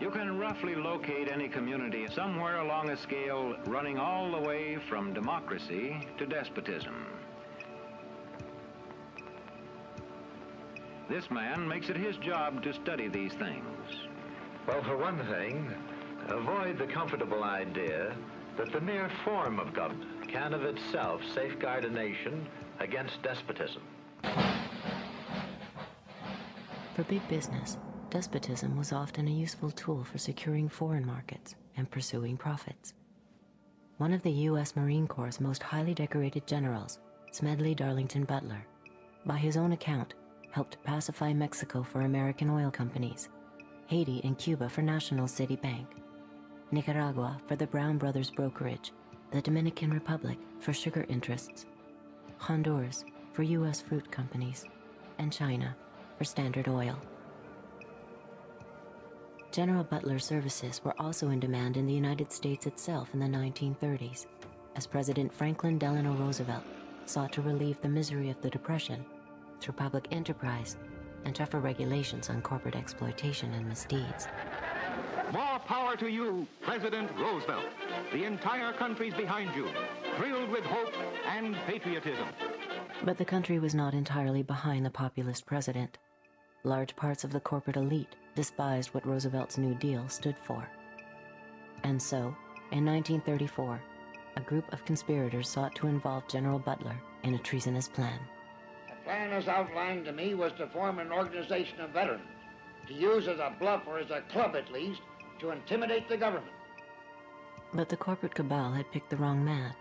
You can roughly locate any community somewhere along a scale running all the way from democracy to despotism. This man makes it his job to study these things. Well, for one thing, avoid the comfortable idea that the mere form of government can of itself safeguard a nation against despotism. For big business, despotism was often a useful tool for securing foreign markets and pursuing profits. One of the U.S. Marine Corps' most highly decorated generals, Smedley Darlington Butler, by his own account, helped pacify Mexico for American oil companies, Haiti and Cuba for National City Bank, Nicaragua for the Brown Brothers Brokerage, the Dominican Republic for sugar interests, Honduras for U.S. fruit companies, and China for Standard Oil. General Butler's services were also in demand in the United States itself in the 1930s, as President Franklin Delano Roosevelt sought to relieve the misery of the Depression through public enterprise and tougher regulations on corporate exploitation and misdeeds. More power to you, President Roosevelt. The entire country's behind you, thrilled with hope and patriotism. But the country was not entirely behind the populist president. Large parts of the corporate elite despised what Roosevelt's New Deal stood for. And so, in 1934, a group of conspirators sought to involve General Butler in a treasonous plan. The plan as outlined to me was to form an organization of veterans, to use as a bluff or as a club at least, to intimidate the government. But the corporate cabal had picked the wrong man.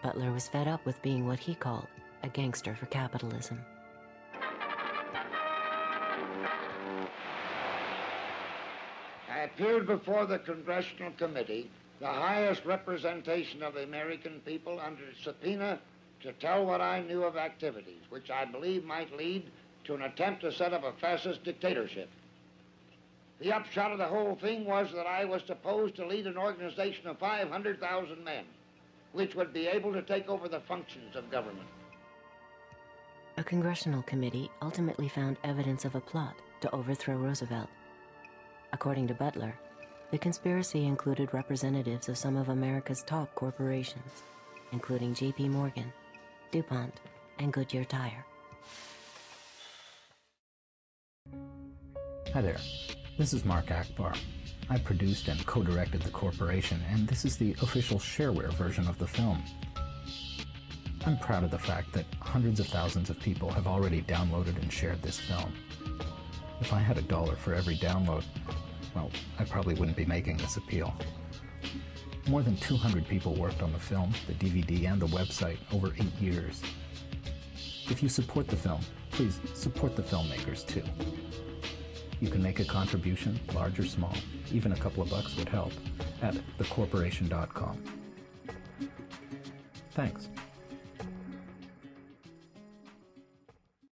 Butler was fed up with being what he called a gangster for capitalism. Appeared before the Congressional Committee, the highest representation of the American people, under subpoena to tell what I knew of activities which I believe might lead to an attempt to set up a fascist dictatorship. The upshot of the whole thing was that I was supposed to lead an organization of 500,000 men, which would be able to take over the functions of government. A congressional committee ultimately found evidence of a plot to overthrow Roosevelt. According to Butler, the conspiracy included representatives of some of America's top corporations, including J.P. Morgan, DuPont, and Goodyear Tire. Hi there, this is Mark Achbar. I produced and co-directed The Corporation, and this is the official shareware version of the film. I'm proud of the fact that hundreds of thousands of people have already downloaded and shared this film. If I had a dollar for every download, well, I probably wouldn't be making this appeal. More than 200 people worked on the film, the DVD, and the website over eight years. If you support the film, please support the filmmakers too. You can make a contribution, large or small, even a couple of bucks would help, at thecorporation.com. Thanks.